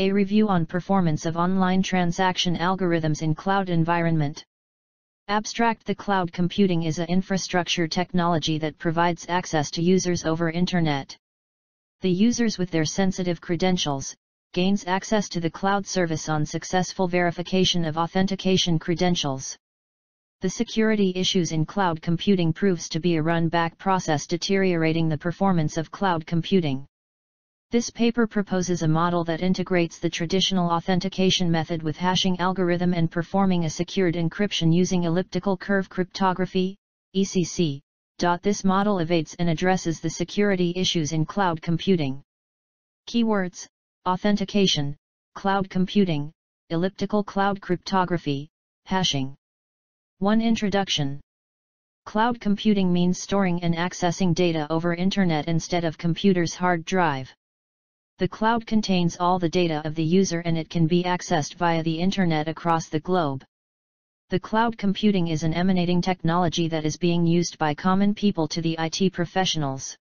A review on performance of online transaction algorithms in cloud environment. Abstract The cloud computing is a infrastructure technology that provides access to users over Internet. The users with their sensitive credentials, gains access to the cloud service on successful verification of authentication credentials. The security issues in cloud computing proves to be a run-back process deteriorating the performance of cloud computing. This paper proposes a model that integrates the traditional authentication method with hashing algorithm and performing a secured encryption using elliptical curve cryptography, ECC. This model evades and addresses the security issues in cloud computing. Keywords, authentication, cloud computing, elliptical cloud cryptography, hashing. 1. Introduction Cloud computing means storing and accessing data over Internet instead of computer's hard drive. The cloud contains all the data of the user and it can be accessed via the Internet across the globe. The cloud computing is an emanating technology that is being used by common people to the IT professionals.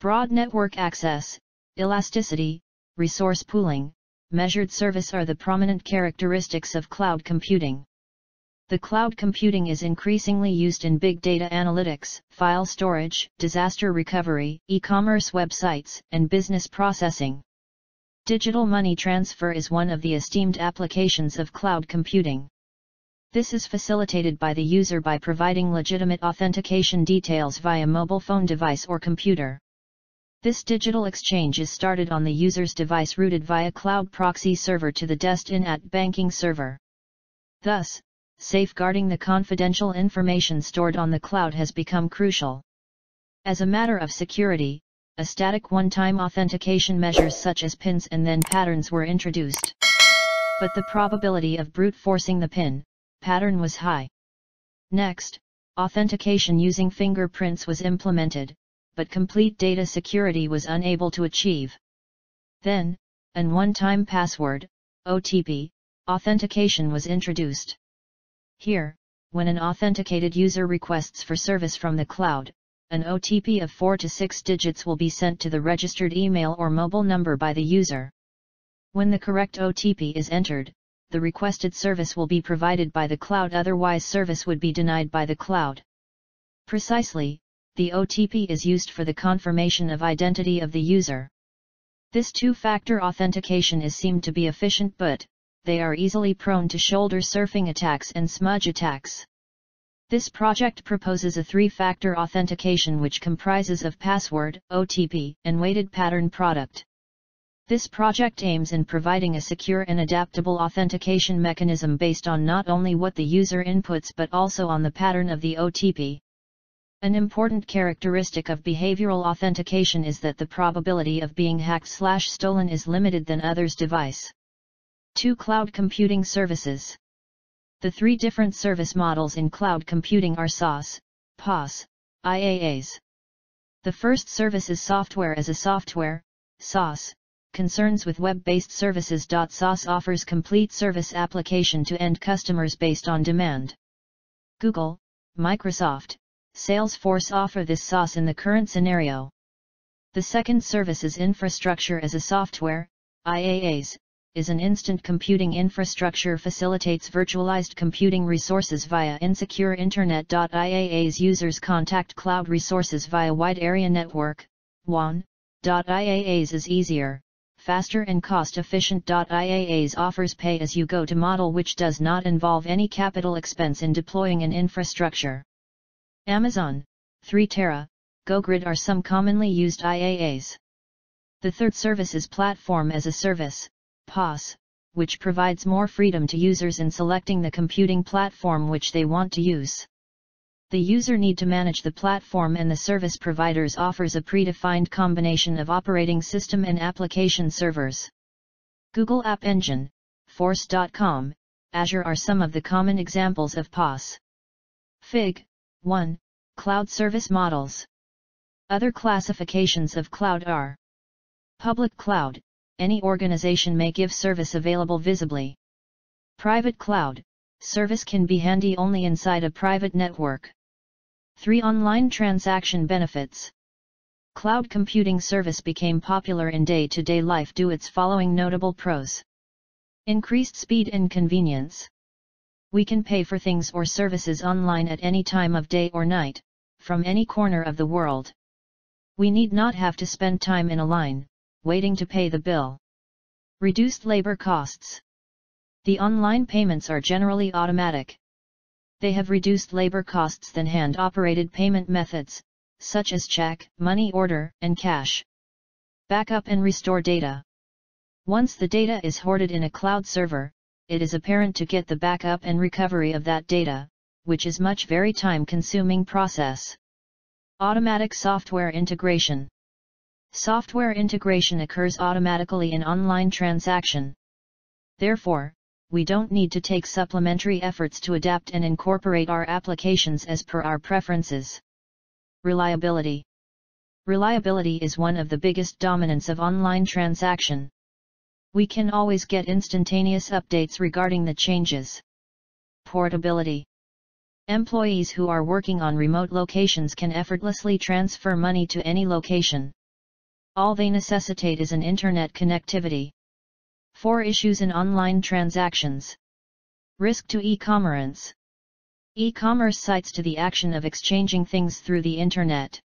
Broad network access, elasticity, resource pooling, measured service are the prominent characteristics of cloud computing. The cloud computing is increasingly used in big data analytics, file storage, disaster recovery, e-commerce websites, and business processing. Digital money transfer is one of the esteemed applications of cloud computing. This is facilitated by the user by providing legitimate authentication details via mobile phone device or computer. This digital exchange is started on the user's device routed via cloud proxy server to the destination at banking server. Thus, safeguarding the confidential information stored on the cloud has become crucial. As a matter of security, a static one-time authentication measures such as pins and then patterns were introduced. But the probability of brute forcing the pin, pattern was high. Next, authentication using fingerprints was implemented, but complete data security was unable to achieve. Then, an one-time password, OTP, authentication was introduced. Here, when an authenticated user requests for service from the cloud, an OTP of 4 to 6 digits will be sent to the registered email or mobile number by the user. When the correct OTP is entered, the requested service will be provided by the cloud otherwise service would be denied by the cloud. Precisely, the OTP is used for the confirmation of identity of the user. This two-factor authentication is seemed to be efficient but, they are easily prone to shoulder surfing attacks and smudge attacks. This project proposes a three-factor authentication which comprises of password, OTP, and weighted pattern product. This project aims in providing a secure and adaptable authentication mechanism based on not only what the user inputs but also on the pattern of the OTP. An important characteristic of behavioral authentication is that the probability of being hacked slash stolen is limited than others' device. 2. Cloud Computing Services The three different service models in cloud computing are SaaS, PaaS, IaaS. The first service is software as a software, SaaS, concerns with web-based services. SaaS offers complete service application to end customers based on demand. Google, Microsoft, Salesforce offer this SaaS in the current scenario. The second service is infrastructure as a software, IaaS, is an instant computing infrastructure facilitates virtualized computing resources via insecure Internet. IaaS users contact cloud resources via wide area network, WAN. IaaS is easier, faster and cost-efficient. IaaS offers pay-as-you-go to model which does not involve any capital expense in deploying an infrastructure. Amazon, 3tera, GoGrid are some commonly used IaaS. The third service is Platform as a Service, PaaS, which provides more freedom to users in selecting the computing platform which they want to use. The user need to manage the platform and the service providers offers a predefined combination of operating system and application servers. Google App Engine, Force.com, Azure are some of the common examples of PaaS. Fig. 1. Cloud Service Models. Other classifications of cloud are Public Cloud, any organization may give service available visibly. Private cloud, service can be handy only inside a private network. 3. Online transaction benefits. Cloud computing service became popular in day-to-day life due its following notable pros. Increased speed and convenience. We can pay for things or services online at any time of day or night, from any corner of the world. We need not have to spend time in a line, waiting to pay the bill. Reduced labor costs. The online payments are generally automatic. They have reduced labor costs than hand-operated payment methods, such as check, money order, and cash. Backup and restore data. Once the data is hoarded in a cloud server, it is apparent to get the backup and recovery of that data, which is much very time-consuming process. Automatic software integration. Software integration occurs automatically in online transaction. Therefore, we don't need to take supplementary efforts to adapt and incorporate our applications as per our preferences. Reliability Reliability is one of the biggest dominants of online transaction. We can always get instantaneous updates regarding the changes. Portability Employees who are working on remote locations can effortlessly transfer money to any location. All they necessitate is an internet connectivity. 4 issues in online transactions. Risk to e-commerce. E-commerce cites to the action of exchanging things through the Internet.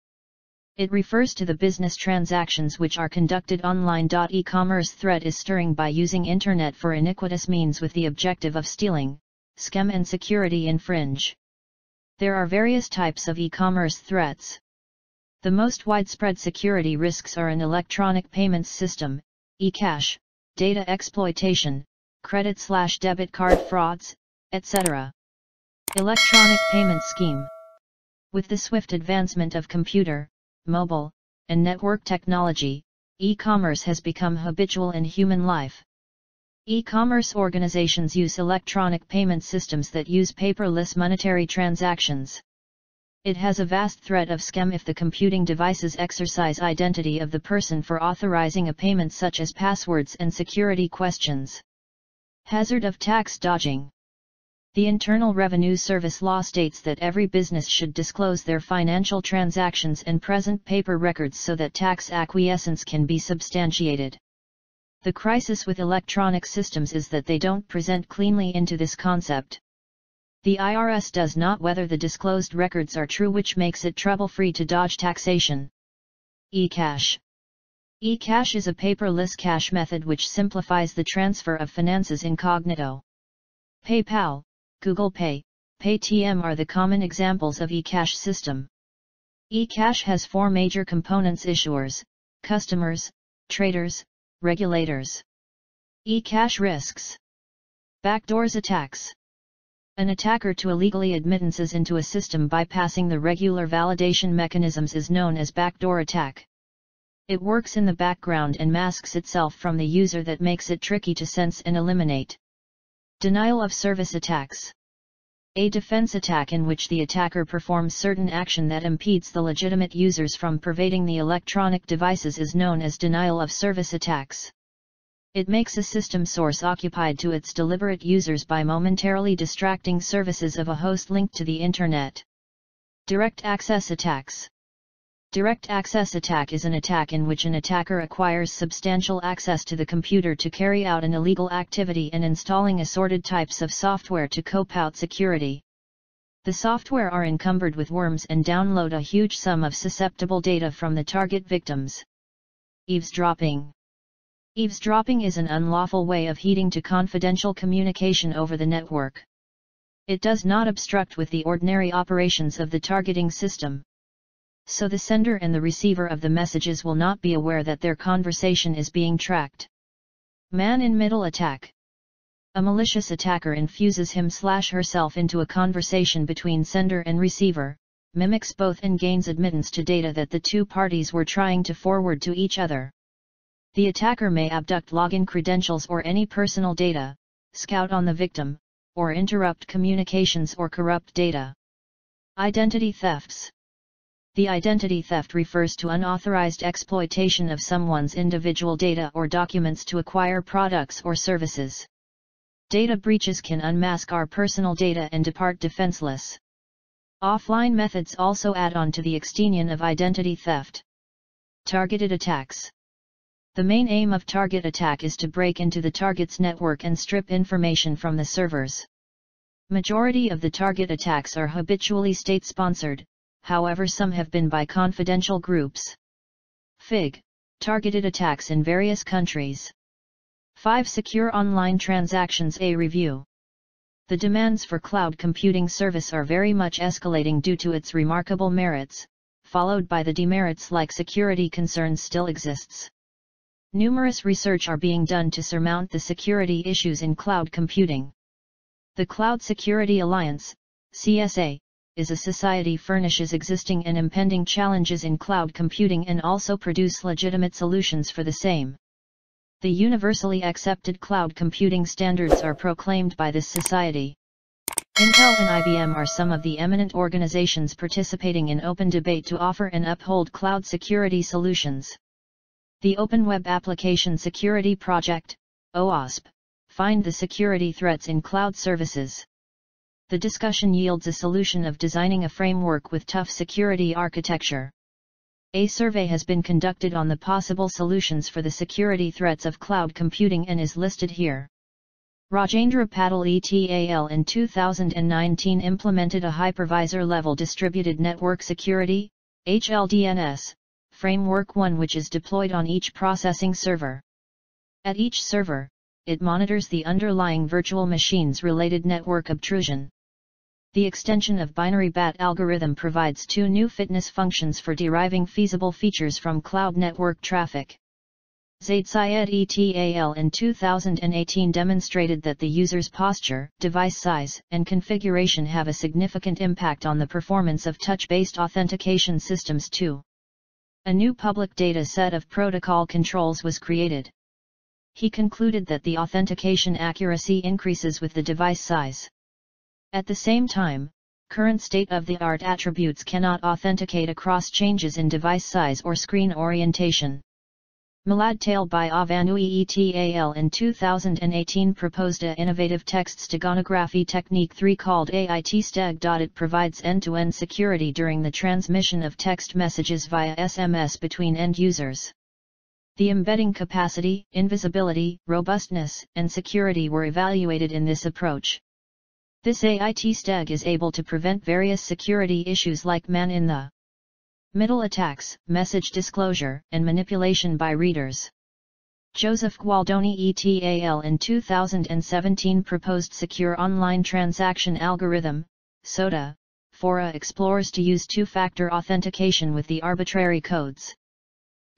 It refers to the business transactions which are conducted online. E-commerce threat is stirring by using Internet for iniquitous means with the objective of stealing, scam and security infringe. There are various types of e-commerce threats. The most widespread security risks are an electronic payments system, e-cash, data exploitation, credit-slash-debit card frauds, etc. Electronic Payment Scheme With the swift advancement of computer, mobile, and network technology, e-commerce has become habitual in human life. E-commerce organizations use electronic payment systems that use paperless monetary transactions. It has a vast threat of scam if the computing devices exercise identity of the person for authorizing a payment such as passwords and security questions. Hazard of tax dodging the Internal Revenue Service law states that every business should disclose their financial transactions and present paper records so that tax acquiescence can be substantiated. The crisis with electronic systems is that they don't present cleanly into this concept. The IRS does not whether the disclosed records are true which makes it trouble-free to dodge taxation. eCash eCash is a paperless cash method which simplifies the transfer of finances incognito. PayPal, Google Pay, Paytm are the common examples of eCash system. eCash has four major components issuers, customers, traders, regulators. eCash risks. Backdoors attacks. An attacker to illegally admittances into a system bypassing the regular validation mechanisms is known as backdoor attack. It works in the background and masks itself from the user that makes it tricky to sense and eliminate. Denial of service attacks. A defense attack in which the attacker performs certain action that impedes the legitimate users from pervading the electronic devices is known as denial of service attacks. It makes a system source occupied to its deliberate users by momentarily distracting services of a host linked to the Internet. Direct access attacks Direct access attack is an attack in which an attacker acquires substantial access to the computer to carry out an illegal activity and installing assorted types of software to cope out security. The software are encumbered with worms and download a huge sum of susceptible data from the target victims. Eavesdropping Eavesdropping is an unlawful way of heeding to confidential communication over the network. It does not obstruct with the ordinary operations of the targeting system so the sender and the receiver of the messages will not be aware that their conversation is being tracked. Man-in-middle attack A malicious attacker infuses him slash herself into a conversation between sender and receiver, mimics both and gains admittance to data that the two parties were trying to forward to each other. The attacker may abduct login credentials or any personal data, scout on the victim, or interrupt communications or corrupt data. Identity thefts the identity theft refers to unauthorized exploitation of someone's individual data or documents to acquire products or services. Data breaches can unmask our personal data and depart defenseless. Offline methods also add on to the extension of identity theft. Targeted attacks. The main aim of target attack is to break into the target's network and strip information from the servers. Majority of the target attacks are habitually state-sponsored, however some have been by confidential groups. FIG. Targeted attacks in various countries. 5. Secure online transactions A review. The demands for cloud computing service are very much escalating due to its remarkable merits, followed by the demerits like security concerns still exists. Numerous research are being done to surmount the security issues in cloud computing. The Cloud Security Alliance, CSA, is a society furnishes existing and impending challenges in cloud computing and also produce legitimate solutions for the same. The universally accepted cloud computing standards are proclaimed by this society. Intel and IBM are some of the eminent organizations participating in open debate to offer and uphold cloud security solutions. The Open Web Application Security Project, OWASP, find the security threats in cloud services. The discussion yields a solution of designing a framework with tough security architecture. A survey has been conducted on the possible solutions for the security threats of cloud computing and is listed here. Rajendra Patil ETAL in 2019 implemented a hypervisor-level distributed network security, HLDNS, framework 1 which is deployed on each processing server. At each server, it monitors the underlying virtual machine's related network obtrusion. The extension of binary BAT algorithm provides two new fitness functions for deriving feasible features from cloud network traffic. Zahid Syed ETAL in 2018 demonstrated that the user's posture, device size, and configuration have a significant impact on the performance of touch-based authentication systems too. A new public data set of protocol controls was created. He concluded that the authentication accuracy increases with the device size. At the same time, current state-of-the-art attributes cannot authenticate across changes in device size or screen orientation. Milad Taleby Ahvanooey ETAL in 2018 proposed a innovative text steganography technique 3 called AIT Steg. It provides end-to-end -end security during the transmission of text messages via SMS between end users. The embedding capacity, invisibility, robustness, and security were evaluated in this approach. This AIT steg is able to prevent various security issues like man in the middle attacks, message disclosure, and manipulation by readers. Joseph Gualdoni ETAL in 2017 proposed secure online transaction algorithm, SOTA, Fora explores to use two-factor authentication with the arbitrary codes.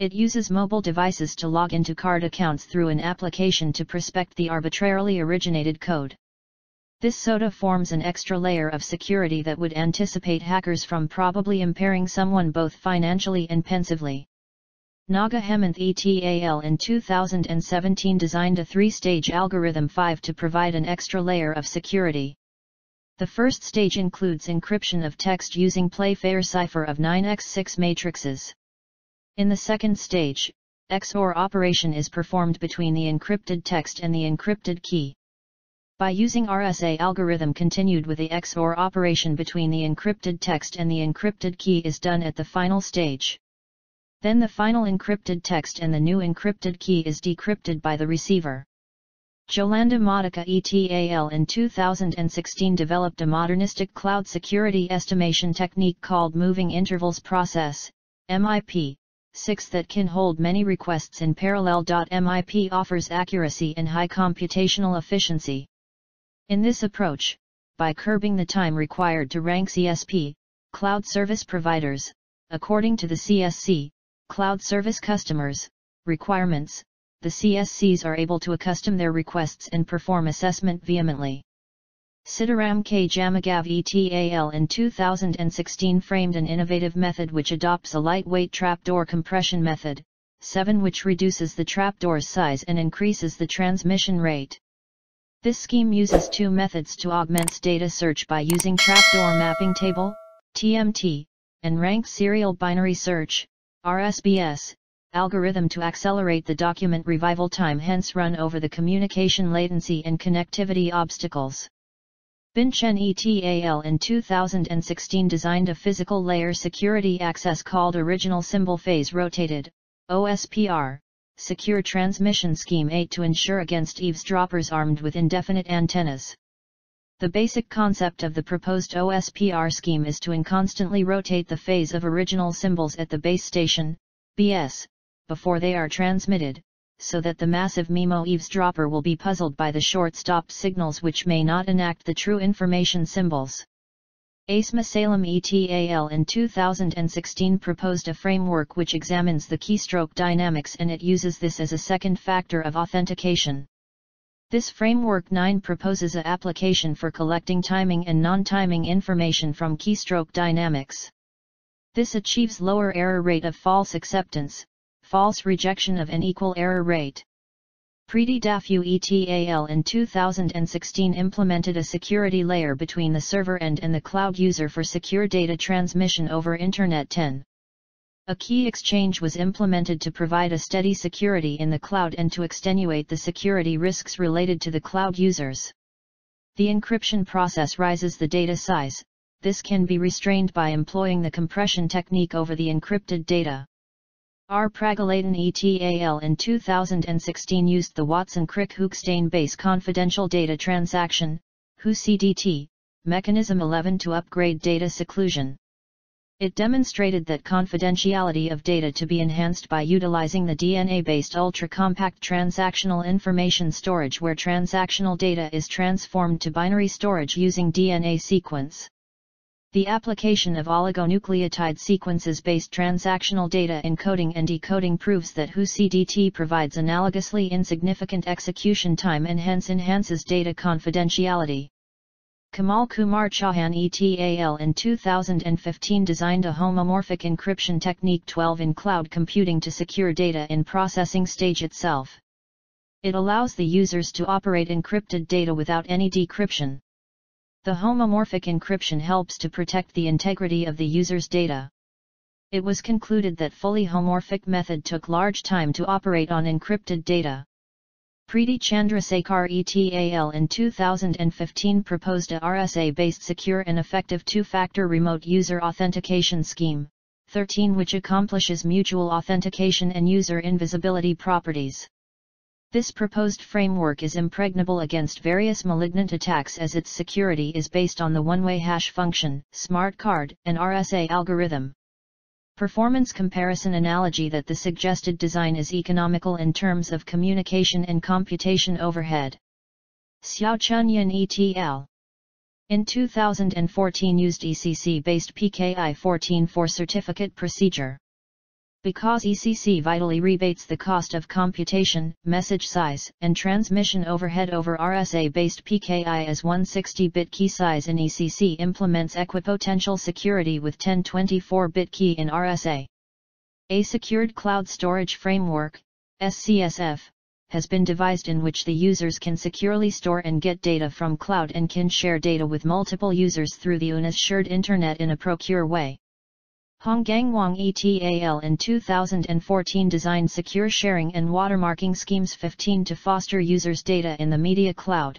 It uses mobile devices to log into card accounts through an application to prospect the arbitrarily originated code. This SOTA forms an extra layer of security that would anticipate hackers from probably impairing someone both financially and pensively. Naga Hemanth ETAL in 2017 designed a three-stage algorithm 5 to provide an extra layer of security. The first stage includes encryption of text using Playfair cipher of 9x6 matrices. In the second stage, XOR operation is performed between the encrypted text and the encrypted key. By using RSA algorithm continued with the XOR operation between the encrypted text and the encrypted key is done at the final stage. Then the final encrypted text and the new encrypted key is decrypted by the receiver. Jolanda Modica ETAL in 2016 developed a modernistic cloud security estimation technique called Moving Intervals Process, MIP, 6 that can hold many requests in parallel. MIP offers accuracy and high computational efficiency. In this approach, by curbing the time required to rank CSP, cloud service providers, according to the CSC, cloud service customers, requirements, the CSCs are able to accustom their requests and perform assessment vehemently. Sitaram K. Jamagav ETAL in 2016 framed an innovative method which adopts a lightweight trapdoor compression method, 7 which reduces the trapdoor's size and increases the transmission rate. This scheme uses two methods to augment data search by using trapdoor mapping table, TMT, and rank serial binary search, RSBS, algorithm to accelerate the document revival time hence run over the communication latency and connectivity obstacles. Bin Chen ETAL in 2016 designed a physical layer security access called Original Symbol Phase Rotated, OSPR, Secure Transmission Scheme 8 to ensure against eavesdroppers armed with indefinite antennas. The basic concept of the proposed OSPR scheme is to inconstantly rotate the phase of original symbols at the base station, BS, before they are transmitted, so that the massive MIMO eavesdropper will be puzzled by the short-stopped signals which may not enact the true information symbols. ASMA Salem ETAL in 2016 proposed a framework which examines the keystroke dynamics and it uses this as a second factor of authentication. This framework 9 proposes a application for collecting timing and non-timing information from keystroke dynamics. This achieves lower error rate of false acceptance, false rejection of an equal error rate. Preeti Dafu ETAL in 2016 implemented a security layer between the server end and the cloud user for secure data transmission over Internet 10. A key exchange was implemented to provide a steady security in the cloud and to extenuate the security risks related to the cloud users. The encryption process rises the data size, this can be restrained by employing the compression technique over the encrypted data. R. Pragaladan ETAL in 2016 used the Watson-Crick-Hoogsteen base confidential data transaction, CDT, mechanism 11 to upgrade data seclusion. It demonstrated that confidentiality of data to be enhanced by utilizing the DNA-based ultra-compact transactional information storage where transactional data is transformed to binary storage using DNA sequence. The application of oligonucleotide sequences-based transactional data encoding and decoding proves that WHO-CDT provides analogously insignificant execution time and hence enhances data confidentiality. Kamal Kumar Chauhan ETAL in 2015 designed a homomorphic encryption technique 12 in cloud computing to secure data in processing stage itself. It allows the users to operate encrypted data without any decryption. The homomorphic encryption helps to protect the integrity of the user's data. It was concluded that fully homomorphic method took large time to operate on encrypted data. Preeti Chandrakar ETAL in 2015 proposed a RSA-based secure and effective two-factor remote user authentication scheme, 13 which accomplishes mutual authentication and user invisibility properties. This proposed framework is impregnable against various malignant attacks as its security is based on the one-way hash function, smart card, and RSA algorithm performance comparison analogy that the suggested design is economical in terms of communication and computation overhead. Xiao Chunyan et. In 2014 used ECC-based PKI 14 for certificate procedure. Because ECC vitally rebates the cost of computation, message size, and transmission overhead over RSA-based PKI as 160-bit key size in ECC implements equipotential security with 1024-bit key in RSA. A secured cloud storage framework, SCSF, has been devised in which the users can securely store and get data from cloud and can share data with multiple users through the unassured internet in a procure way. Honggang Wang ETAL in 2014 designed secure sharing and watermarking schemes 15 to foster users' data in the media cloud.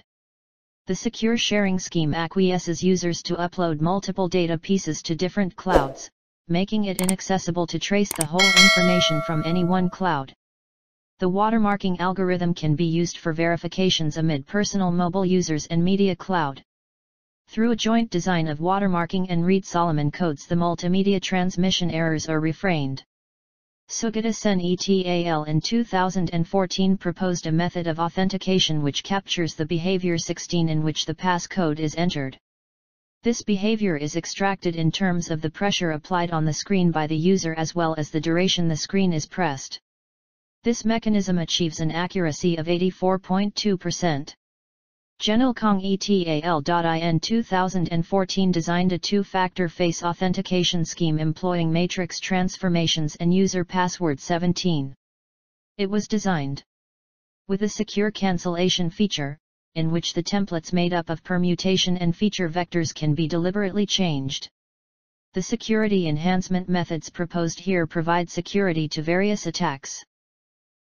The secure sharing scheme acquiesces users to upload multiple data pieces to different clouds, making it inaccessible to trace the whole information from any one cloud. The watermarking algorithm can be used for verifications amid personal mobile users and media cloud. Through a joint design of watermarking and Reed-Solomon codes the multimedia transmission errors are refrained. Sugata Sen ETAL in 2014 proposed a method of authentication which captures the behavior 16 in which the passcode is entered. This behavior is extracted in terms of the pressure applied on the screen by the user as well as the duration the screen is pressed. This mechanism achieves an accuracy of 84.2%. Genilkong ETAL.in 2014 designed a two-factor face authentication scheme employing matrix transformations and user password 17. It was designed with a secure cancellation feature, in which the templates made up of permutation and feature vectors can be deliberately changed. The security enhancement methods proposed here provide security to various attacks.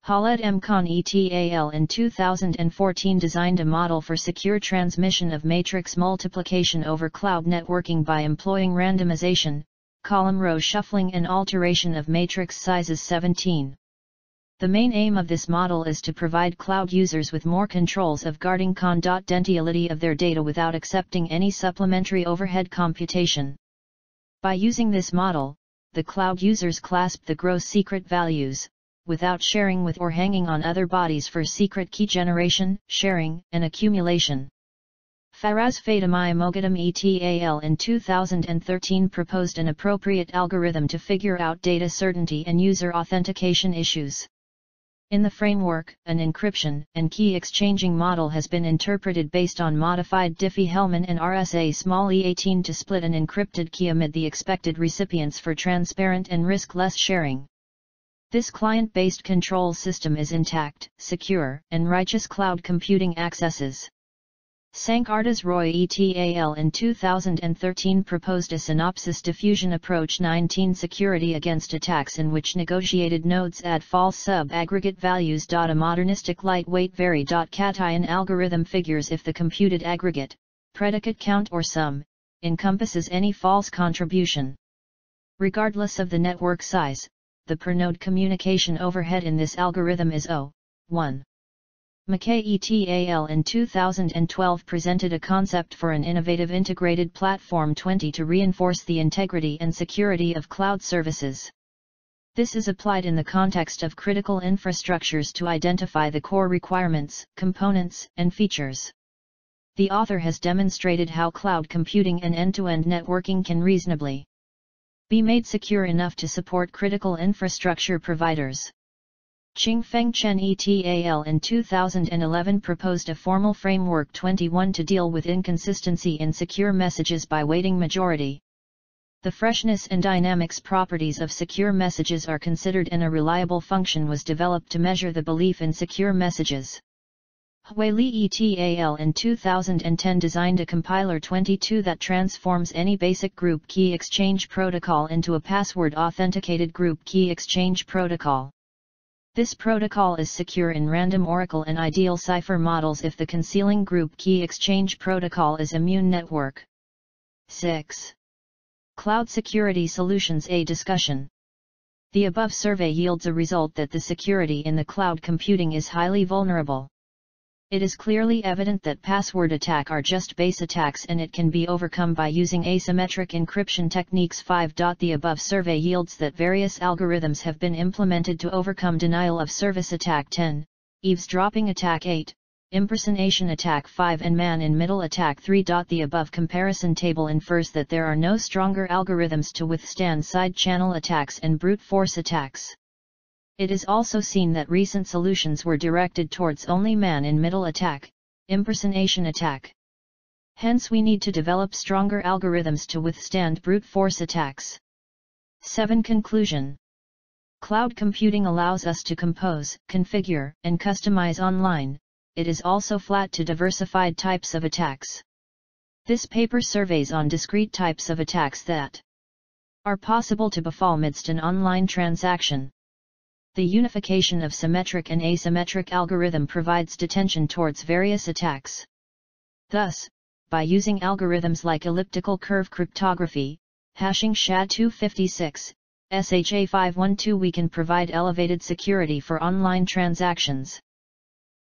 Khaled M. Khan ETAL in 2014 designed a model for secure transmission of matrix multiplication over cloud networking by employing randomization, column row shuffling and alteration of matrix sizes 17. The main aim of this model is to provide cloud users with more controls of guarding confidentiality of their data without accepting any supplementary overhead computation. By using this model, the cloud users clasp the gross secret values, without sharing with or hanging on other bodies for secret key generation, sharing, and accumulation. Faraz Fatemi Moghaddam ETAL in 2013 proposed an appropriate algorithm to figure out data certainty and user authentication issues. In the framework, an encryption and key exchanging model has been interpreted based on modified Diffie-Hellman and RSA small e18 to split an encrypted key amid the expected recipients for transparent and risk-less sharing. This client-based control system is intact, secure, and righteous cloud computing accesses. Sankardas Roy ETAL in 2013 proposed a synopsis diffusion approach 19 security against attacks in which negotiated nodes add false sub-aggregate values. A modernistic lightweight vary.cation algorithm figures if the computed aggregate, predicate count or sum, encompasses any false contribution. Regardless of the network size, the per-node communication overhead in this algorithm is 0, 1. McKay ETAL in 2012 presented a concept for an innovative integrated platform 20 to reinforce the integrity and security of cloud services. This is applied in the context of critical infrastructures to identify the core requirements, components, and features. The author has demonstrated how cloud computing and end-to-end -end networking can reasonably be made secure enough to support critical infrastructure providers. Qingfeng Chen ETAL in 2011 proposed a formal framework 21 to deal with inconsistency in secure messages by weighting majority. The freshness and dynamics properties of secure messages are considered and a reliable function was developed to measure the belief in secure messages. Hui Li ETAL in 2010 designed a compiler 22 that transforms any basic group key exchange protocol into a password authenticated group key exchange protocol. This protocol is secure in random oracle and ideal cipher models if the concealing group key exchange protocol is immune network. 6. Cloud Security Solutions A discussion. The above survey yields a result that the security in the cloud computing is highly vulnerable. It is clearly evident that password attack are just base attacks and it can be overcome by using asymmetric encryption techniques. 5. The above survey yields that various algorithms have been implemented to overcome denial of service attack. 10, eavesdropping attack. 8, impersonation attack. 5 and man-in-middle attack. 3. The above comparison table infers that there are no stronger algorithms to withstand side-channel attacks and brute force attacks. It is also seen that recent solutions were directed towards only man-in-middle attack, impersonation attack. Hence we need to develop stronger algorithms to withstand brute force attacks. 7. Conclusion Cloud computing allows us to compose, configure, and customize online, it is also flat to diversified types of attacks. This paper surveys on discrete types of attacks that are possible to befall midst an online transaction. The unification of symmetric and asymmetric algorithm provides detention towards various attacks. Thus, by using algorithms like elliptical curve cryptography, hashing SHA-256, SHA-512 we can provide elevated security for online transactions.